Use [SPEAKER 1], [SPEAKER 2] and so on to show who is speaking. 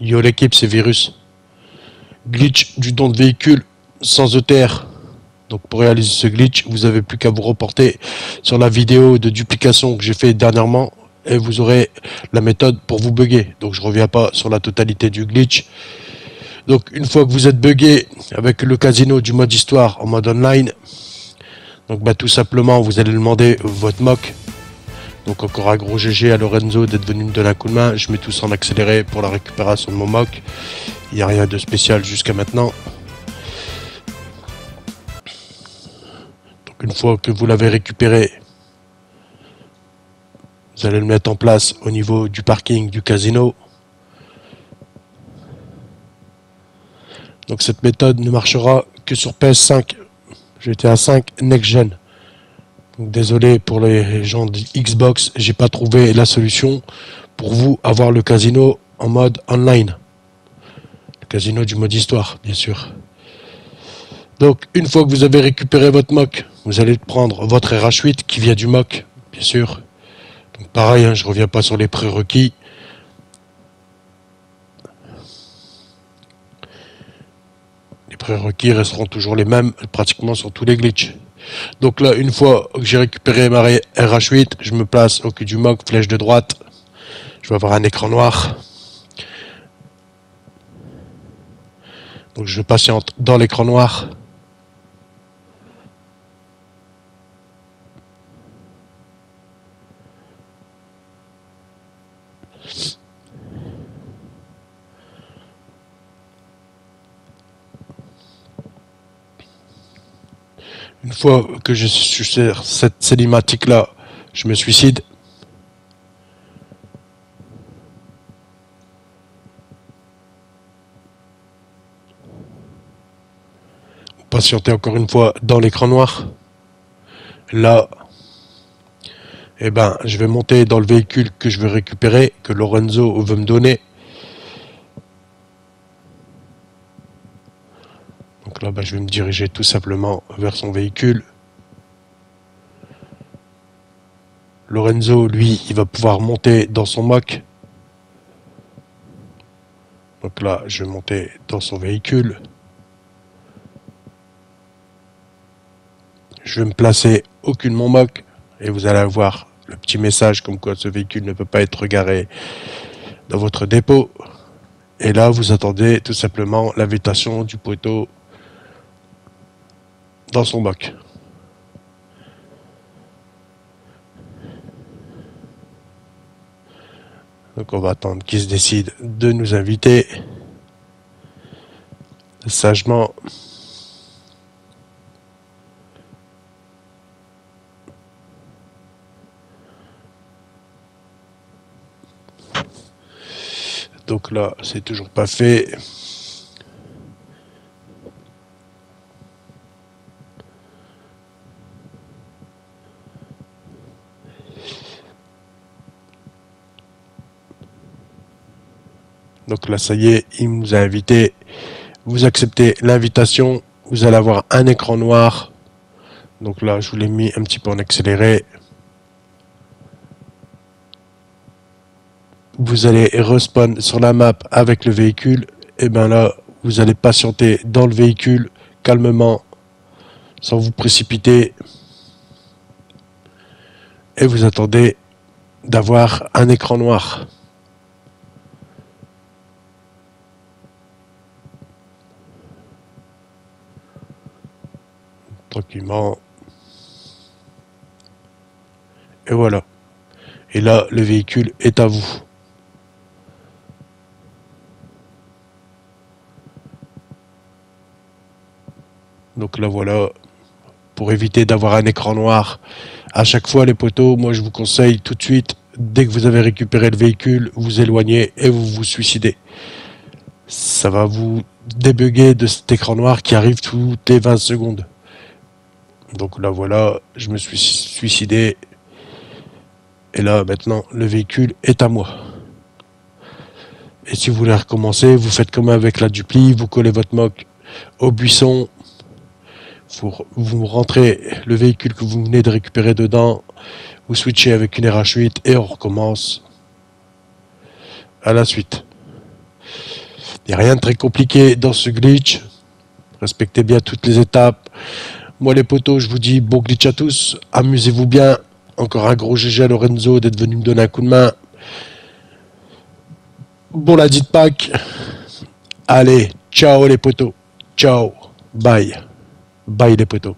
[SPEAKER 1] Yo l'équipe, c'est Virus. Glitch du don de véhicule sans ETR. Donc pour réaliser ce glitch, vous avez plus qu'à vous reporter sur la vidéo de duplication que j'ai fait dernièrement et vous aurez la méthode pour vous bugger. Donc je reviens pas sur la totalité du glitch. Donc une fois que vous êtes bugué avec le casino du mode histoire en mode online, donc bah tout simplement vous allez demander votre mock donc encore un gros GG à Lorenzo d'être venu me donner un coup de main. Je mets tout ça en accéléré pour la récupération de mon mock. Il n'y a rien de spécial jusqu'à maintenant. Donc une fois que vous l'avez récupéré, vous allez le mettre en place au niveau du parking du casino. Donc cette méthode ne marchera que sur PS5, GTA 5 Next Gen. Désolé pour les gens de Xbox, j'ai pas trouvé la solution pour vous avoir le casino en mode online. Le casino du mode histoire, bien sûr. Donc, une fois que vous avez récupéré votre mock, vous allez prendre votre RH8 qui vient du mock, bien sûr. Pareil, hein, je reviens pas sur les prérequis. Les prérequis resteront toujours les mêmes pratiquement sur tous les glitches. Donc là, une fois que j'ai récupéré ma RH8, je me place au cul du mock, flèche de droite. Je vais avoir un écran noir. Donc je patiente dans l'écran noir. Une fois que je suis cette cinématique-là, je me suicide. Patientez encore une fois dans l'écran noir. Là, eh ben, je vais monter dans le véhicule que je veux récupérer, que Lorenzo veut me donner. Là, bah, je vais me diriger tout simplement vers son véhicule. Lorenzo, lui, il va pouvoir monter dans son mock. Donc là, je vais monter dans son véhicule. Je vais me placer aucunement mock et vous allez avoir le petit message comme quoi ce véhicule ne peut pas être garé dans votre dépôt. Et là, vous attendez tout simplement l'invitation du poteau dans son bac. Donc on va attendre qu'il se décide de nous inviter sagement. Donc là, c'est toujours pas fait. Donc là, ça y est, il nous a invité. Vous acceptez l'invitation. Vous allez avoir un écran noir. Donc là, je vous l'ai mis un petit peu en accéléré. Vous allez respawn sur la map avec le véhicule. Et bien là, vous allez patienter dans le véhicule calmement, sans vous précipiter. Et vous attendez d'avoir un écran noir. Tranquillement. Et voilà. Et là, le véhicule est à vous. Donc là, voilà. Pour éviter d'avoir un écran noir à chaque fois, les poteaux, moi je vous conseille tout de suite, dès que vous avez récupéré le véhicule, vous éloignez et vous vous suicidez. Ça va vous débugger de cet écran noir qui arrive toutes les 20 secondes. Donc là voilà, je me suis suicidé. Et là maintenant, le véhicule est à moi. Et si vous voulez recommencer, vous faites comme avec la dupli, vous collez votre mock au buisson, vous, vous rentrez le véhicule que vous venez de récupérer dedans, vous switchez avec une RH8 et on recommence à la suite. Il n'y a rien de très compliqué dans ce glitch. Respectez bien toutes les étapes. Moi les potos, je vous dis bon glitch à tous. Amusez-vous bien. Encore un gros GG à Lorenzo d'être venu me donner un coup de main. Bon la dite Pâques. Allez, ciao les potos. Ciao. Bye. Bye les potos.